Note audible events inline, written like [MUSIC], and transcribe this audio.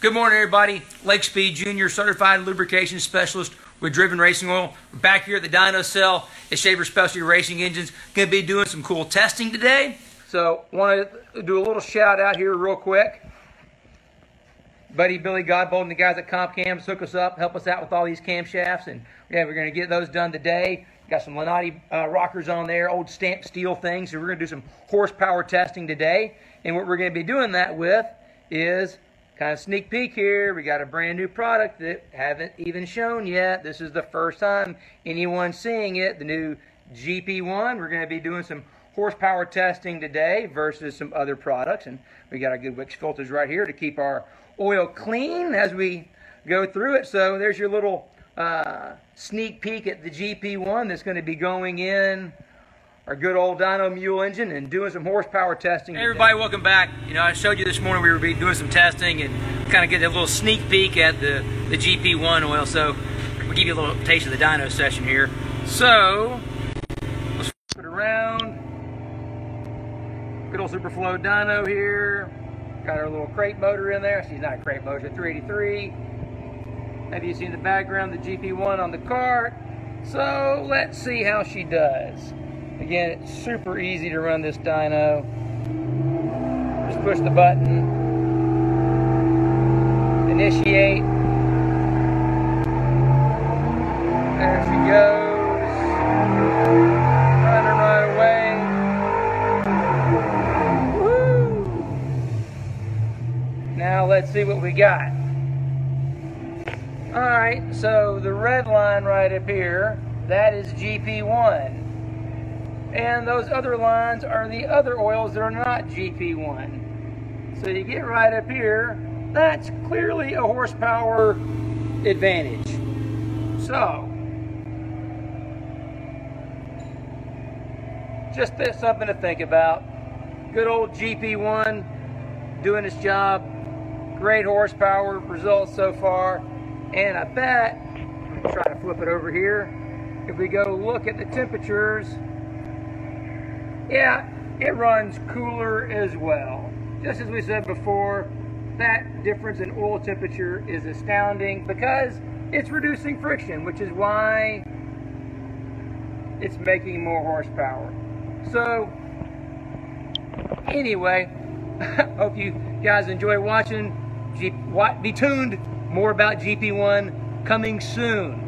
Good morning, everybody. Lake Speed Jr., certified lubrication specialist with Driven Racing Oil. We're back here at the Dyno Cell at Shaver Specialty Racing Engines. Going to be doing some cool testing today. So, want to do a little shout out here, real quick. Buddy Billy Godbold and the guys at Comp Cams hook us up, help us out with all these camshafts, and yeah, we're going to get those done today. Got some Lunati uh, rockers on there, old stamped steel things. So we're going to do some horsepower testing today. And what we're going to be doing that with is kind of sneak peek here. We got a brand new product that haven't even shown yet. This is the first time anyone seeing it. The new GP1. We're going to be doing some horsepower testing today versus some other products. And we got our good Wix filters right here to keep our oil clean as we go through it. So there's your little uh, sneak peek at the GP1 that's going to be going in our good old Dyno Mule engine and doing some horsepower testing. Hey everybody, welcome back. You know, I showed you this morning we were doing some testing and kind of get a little sneak peek at the, the GP1 oil. So we'll give you a little taste of the dyno session here. So, let's flip it around. Good old Superflow dyno here. Got our little crate motor in there. She's not a crate motor, a 383. Have you seen the background, the GP1 on the cart? So let's see how she does. Again, it's super easy to run this dyno. Just push the button, initiate. There she goes. Running right away. Woo! Now let's see what we got. All right, so the red line right up here, that is GP1. And those other lines are the other oils that are not GP1. So you get right up here, that's clearly a horsepower advantage. So, just something to think about. Good old GP1 doing its job. Great horsepower results so far. And I bet, try to flip it over here, if we go look at the temperatures, yeah, it runs cooler as well. Just as we said before, that difference in oil temperature is astounding because it's reducing friction, which is why it's making more horsepower. So, anyway, [LAUGHS] hope you guys enjoy watching. Be tuned. More about GP1 coming soon.